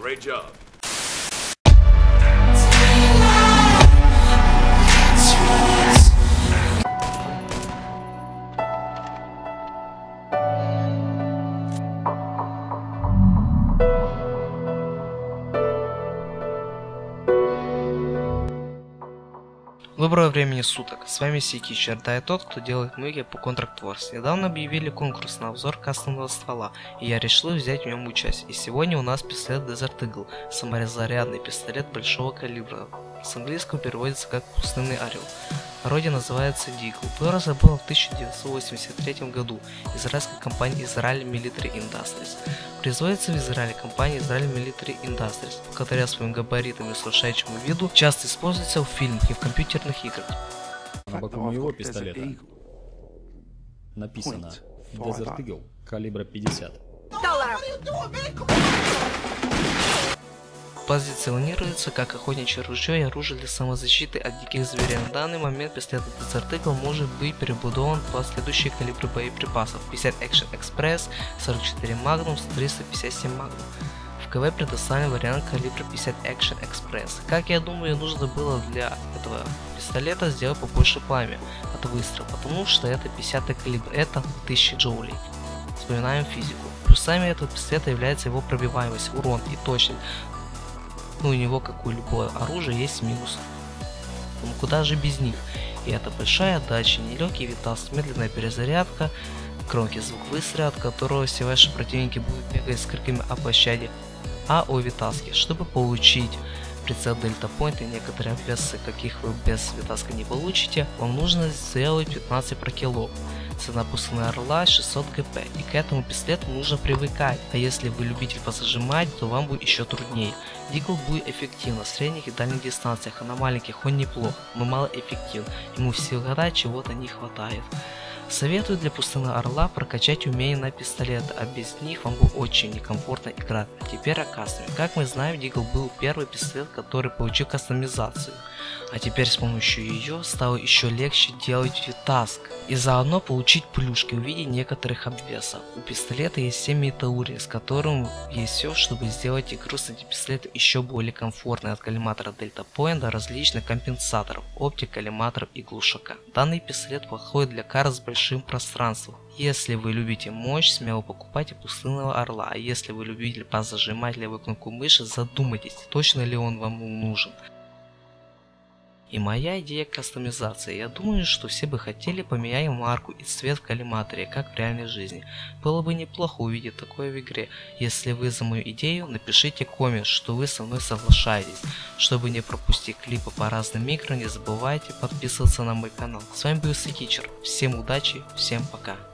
Great job. Доброго времени суток, с вами Сикичер, да и тот, кто делает мыги по Contract Wars. Недавно объявили конкурс на обзор кастомного ствола, и я решил взять в нем участие. И сегодня у нас пистолет Desert Eagle, саморезарядный пистолет большого калибра. С английского переводится как пустынный орел. Народе называется Дигл. Был разработан в 1983 году израильской компанией Israel Military Industries. Производится в Израиле компания Israel Military Industries, благодаря своим габаритам и устрашающему виду часто используется в фильмах и в компьютерных играх. На боку моего пистолета написано Desert Eagle калибра 50. Позиционируется как охотничье ружье и оружие для самозащиты от диких зверей. На данный момент пистолет Eagle может быть перебудован по следующие калибры боеприпасов 50 Action Express, 44 Magnum, 357 Magnum. В КВ предоставлен вариант калибра 50 Action Express. Как я думаю, нужно было для этого пистолета сделать побольше пламя от выстрела, потому что это 50 калибр, это 1000 джоулей. Вспоминаем физику. Плюсами этого пистолета является его пробиваемость, урон и точность. Ну, у него, как у любого оружия, есть минусы. Ну куда же без них? И это большая отдача, нелегкий витас, медленная перезарядка, громкий звук выстрела, от которого все ваши противники будут бегать с криками о пощаде. А о витаске, чтобы получить прицел Point и некоторые обвесы, каких вы без витаска не получите, вам нужно сделать 15 прокилов. Цена пустыны орла 600 гп, и к этому пистолету нужно привыкать, а если вы любитель позажимать, то вам будет еще труднее. Дигл будет эффективно в средних и дальних дистанциях, а на маленьких он неплох, но мало эффективен, ему всегда чего-то не хватает. Советую для пустынного орла прокачать умения на пистолет, а без них вам будет очень некомфортно играть. Теперь о кастоме. Как мы знаем, Дигл был первый пистолет, который получил кастомизацию. А теперь с помощью ее стало еще легче делать таск и заодно получить плюшки в виде некоторых обвесов. У пистолета есть 7 метаури, с которым есть все, чтобы сделать игру с этим пистолетом еще более комфортной от коллиматора Delta Point до различных компенсаторов, оптик, коллиматоров и глушака. Данный пистолет подходит для карт с большим пространством. Если вы любите мощь, смело покупайте пустынного орла, а если вы любитель позажимать левую кнопку мыши, задумайтесь, точно ли он вам нужен. И моя идея кастомизации. Я думаю, что все бы хотели поменять марку и цвет в коллиматоре, как в реальной жизни. Было бы неплохо увидеть такое в игре. Если вы за мою идею, напишите коммент, что вы со мной соглашаетесь. Чтобы не пропустить клипы по разным играм, не забывайте подписываться на мой канал. С вами был Сикичер. Всем удачи, всем пока.